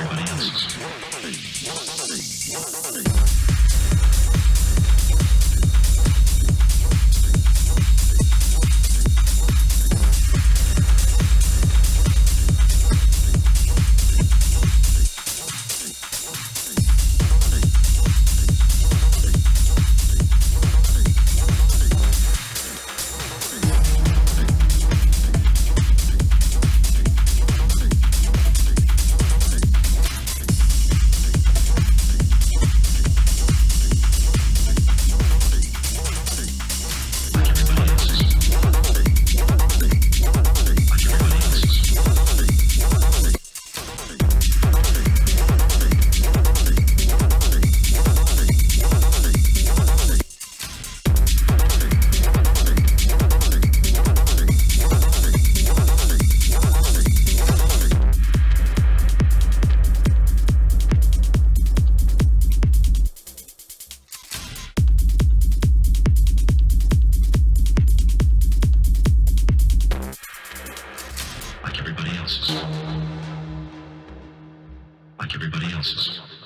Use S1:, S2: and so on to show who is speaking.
S1: everybody else's. Like everybody else's.